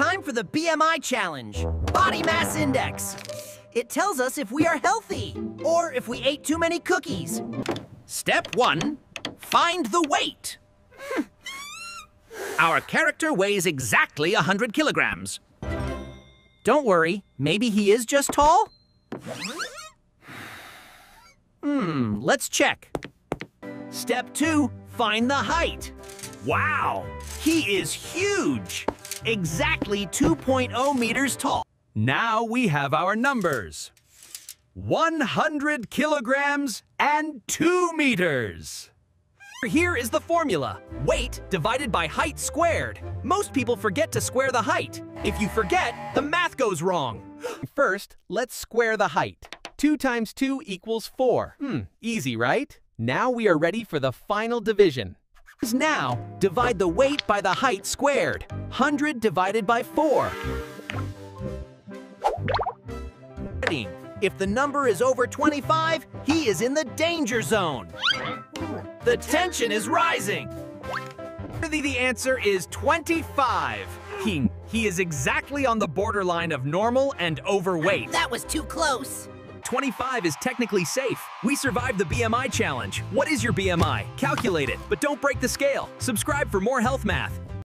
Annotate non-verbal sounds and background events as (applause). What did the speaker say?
time for the BMI challenge, Body Mass Index. It tells us if we are healthy or if we ate too many cookies. Step one, find the weight. Our character weighs exactly 100 kilograms. Don't worry, maybe he is just tall? Hmm, let's check. Step two, find the height. Wow, he is huge! Exactly 2.0 meters tall. Now we have our numbers 100 kilograms and 2 meters. Here is the formula. Weight divided by height squared. Most people forget to square the height. If you forget, the math goes wrong. (gasps) First, let's square the height. 2 times 2 equals 4. Hmm, easy, right? Now we are ready for the final division. Now, divide the weight by the height squared. 100 divided by 4. If the number is over 25, he is in the danger zone. The tension is rising. The, answer is 25. He, he is exactly on the borderline of normal and overweight. That was too close. 25 is technically safe. We survived the BMI challenge. What is your BMI? Calculate it, but don't break the scale. Subscribe for more health math.